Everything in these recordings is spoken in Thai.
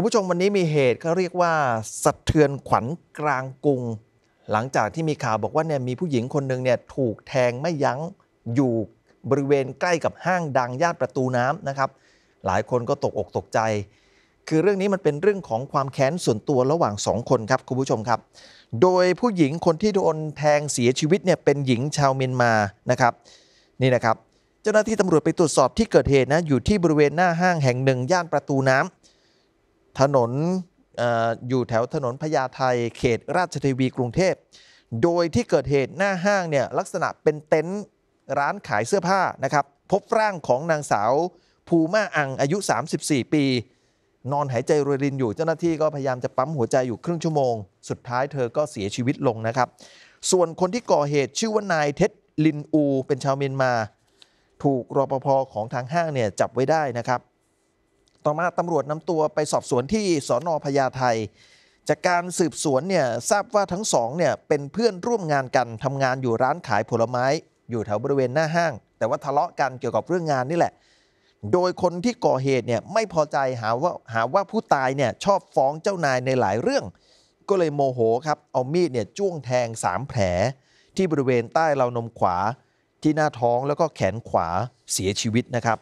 คุณผู้ชมวันนี้มีเหตุเขาเรียกว่าสะเทือนขวัญกลางกรุง หลังจากที่มีข่าวบอกว่าเนี่ยมีผู้หญิงคนหนึ่งเนี่ยถูกแทงไม่ยั้งอยู่บริเวณใกล้กับห้างดังย่านประตูน้ำนะครับ หลายคนก็ตกอกตกใจ คือเรื่องนี้มันเป็นเรื่องของความแค้นส่วนตัวระหว่างสองคนครับคุณผู้ชมครับ โดยผู้หญิงคนที่โดนแทงเสียชีวิตเนี่ยเป็นหญิงชาวเมียนมานะครับนี่นะครับ เจ้าหน้าที่ตำรวจไปตรวจสอบที่เกิดเหตุนะอยู่ที่บริเวณหน้าห้างแห่งหนึ่งย่านประตูน้ำ ถนนอออยู่แถวถนนพญาไทเขตราชเทวีกรุงเทพ โดยที่เกิดเหตุหน้าห้างเนี่ยลักษณะเป็นเต็นท์ร้านขายเสื้อผ้านะครับ พบร่างของนางสาวภูมาอังอายุ 34 ปี นอนหายใจรวยรินอยู่เจ้าหน้าที่ก็พยายามจะปั๊มหัวใจอยู่ครึ่งชั่วโมง สุดท้ายเธอก็เสียชีวิตลงนะครับ ส่วนคนที่ก่อเหตุชื่อว่านายเท็ดลินอู เป็นชาวเมียนมา ถูกรปภของทางห้างเนี่ยจับไว้ได้นะครับ ต่อมาตำรวจนำตัวไปสอบสวนที่สอนอพญาไทจากการสืบสวนเนี่ยทราบว่าทั้งสองเนี่ยเป็นเพื่อนร่วมงานกันทำงานอยู่ร้านขายผลไม้ อยู่แถวบริเวณหน้าห้าง แต่ว่าทะเลาะกันเกี่ยวกับเรื่องงานนี่แหละ โดยคนที่ก่อเหตุเนี่ยไม่พอใจหาว่าหาว่าผู้ตายเนี่ยชอบฟ้องเจ้านายในหลายเรื่อง ก็เลยโมโหครับเอามีดเนี่ยจ้วงแทง 3 แผล ที่บริเวณใต้เรานมขวา ที่หน้าท้องแล้วก็แขนขวาเสียชีวิตนะครับ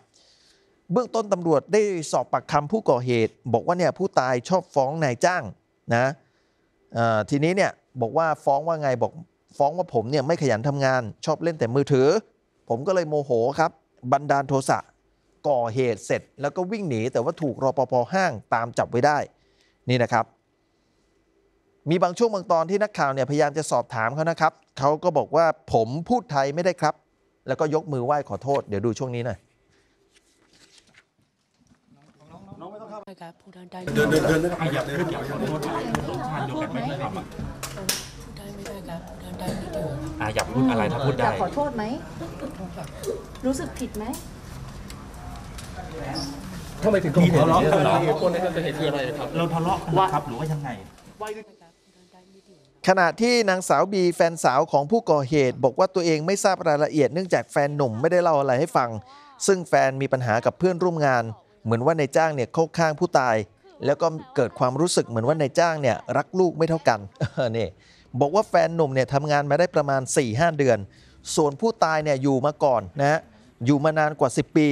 เบื้องต้นตำรวจได้สอบปากคำผู้ก่อเหตุ บอกว่าเนี่ยผู้ตายชอบฟ้องนายจ้างนะทีนี้เนี่ยบอกว่าฟ้องว่าไงบอกฟ้องว่าผมเนี่ยไม่ขยันทำงาน ชอบเล่นแต่มือถือ ผมก็เลยโมโหครับ บันดาลโทสะก่อเหตุเสร็จ แล้วก็วิ่งหนีแต่ว่าถูกรปภห้างตามจับไว้ได้นี่นะครับ มีบางช่วงบางตอนที่นักข่าวเนี่ยพยายามจะสอบถามเขานะครับเขาก็บอกว่าผมพูดไทยไม่ได้ครับ แล้วก็ยกมือไหว้ขอโทษ เดี๋ยวดูช่วงนี้หน่อย ได้ครับพูดได้ได้เดินเดินเดินได้อะอย่าพูดอย่าขอโทษรสชาติเดียวกันไม่ได้ทำอะพูดได้ไม่ได้ครับพูดได้ได้นิดเดียวอะอย่าพูดอะไรถ้าพูดได้ยขอโทษไหมรู้สึกผิดไหมทำไมถึงต้องทะเลาะกันเหรอเหตุผลในการเกิดเหตุคืออะไรครับเราทะเลาะกันนะครับหรือว่ายังไงขณะที่นางสาวบีแฟนสาวของผู้ก่อเหตุ บอกว่าตัวเองไม่ทราบรายละเอียดเนื่องจากแฟนหนุ่มไม่ได้เล่าอะไรให้ฟัง ซึ่งแฟนมีปัญหากับเพื่อนร่วมงาน เหมือนว่านายจ้างเนี่ยเข้าข้างผู้ตาย แล้วก็เกิดความรู้สึกเหมือนว่านายจ้างเนี่ยรักลูกไม่เท่ากันนี่บอกว่าแฟนหนุ่มเนี่ยทำงานมาได้ประมาณ 4-5 เดือน ส่วนผู้ตายเนี่ยอยู่มาก่อนนะฮะอยู่มานานกว่า 10 ปี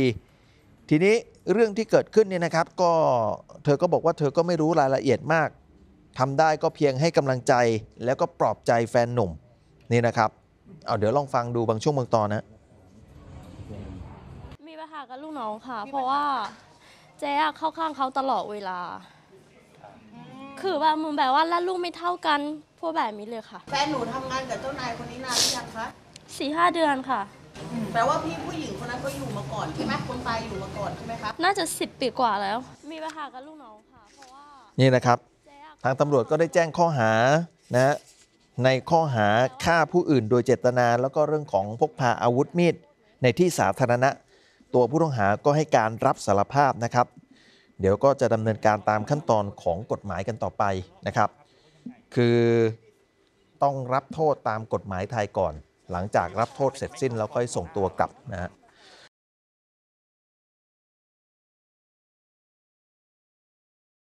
ทีนี้เรื่องที่เกิดขึ้นเนี่ยนะครับก็เธอก็บอกว่าเธอก็ไม่รู้รายละเอียดมากทำได้ก็เพียงให้กำลังใจแล้วก็ปลอบใจแฟนหนุ่มนี่นะครับเอาเดี๋ยวลองฟังดูบางช่วงบางตอนนะ มีปัญหากับลูกน้องค่ะ เพราะว่า เจ๊อะเข้าข้างเขาตลอดเวลา คือว่ามึงแบบว่าและลูกไม่เท่ากันพวกแบบนี้เลยค่ะแฟนหนูทำงานกับเจ้านายคนนี้นานหรือยังคะสี่ห้าเดือนค่ะ แปลว่าพี่ผู้หญิงคนนั้นเขาอยู่มาก่อนใช่ไหมคนตายอยู่มาก่อนใช่ไหมคะน่าจะสิบปีกว่าแล้ว มีปัญหากับลูกน้องค่ะ เพราะว่านี่นะครับ เจ๊อะทางตำรวจก็ได้แจ้งข้อหานะฮะในข้อหาฆ่าผู้อื่นโดยเจตนา แล้วก็เรื่องของพกพาอาวุธมีดในที่สาธารณะ ตัวผู้ต้องหาก็ให้การรับสารภาพนะครับ เดี๋ยวก็จะดำเนินการตามขั้นตอนของกฎหมายกันต่อไปนะครับ คือต้องรับโทษตามกฎหมายไทยก่อน หลังจากรับโทษเสร็จสิ้นแล้วค่อยส่งตัวกลับนะฮะ